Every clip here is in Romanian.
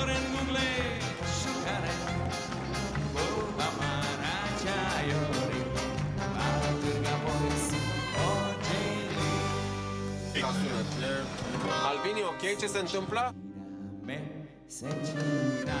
ori în Google Șucare Cu amara ceaiuri La târga Boris Ogeli La sunet. E- Albini, ok? Ce se întâmplă? Me se gira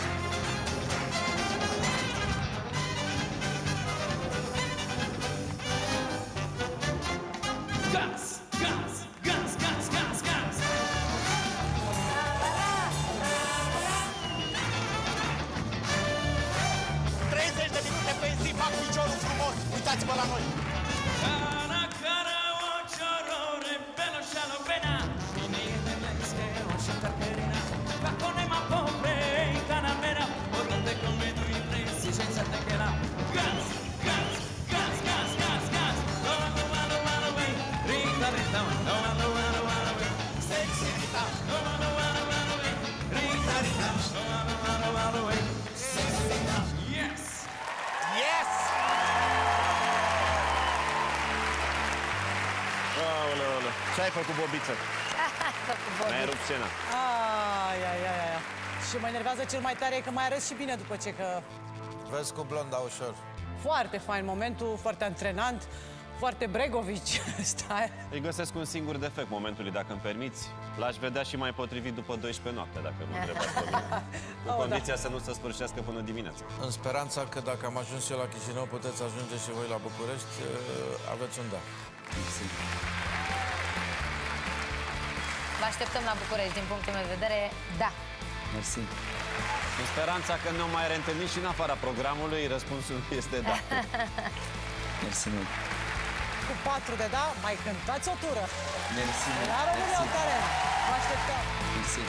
zna Niko ne zna Niko ne zna Niko ne zna šta to svija Opa! Du-te pe public. Gas, gas, gas, gas, gas, gas. Uitați-vă la noi! Ce ai făcut, Bobiță? Mi-ai rupt scena. Ai, ai, ai, ai. Și mă enervează cel mai tare e că mai arăt și bine după ce că... Vezi cu blonda ușor. Foarte fain momentul, foarte antrenant, foarte Bregovici. Stai. Îi găsesc un singur defect momentului, dacă îmi permiți. L-aș vedea și mai potrivit după 12 noapte, dacă mă întrebați pe mine. Cu Oh, condiția să nu se sfârșească până dimineața. În speranța că dacă am ajuns eu la Chișinău, puteți ajunge și voi la București, eh, aveți un da. Vă așteptăm la București, din punctul meu de vedere, da. Mersi. În speranța că ne mai reîntâlnim și în afara programului, răspunsul este da. Mersi mult. Cu patru de da, mai cântați o tură. Mersi mult. La România Mersi. Tare. Vă așteptăm. Mersi.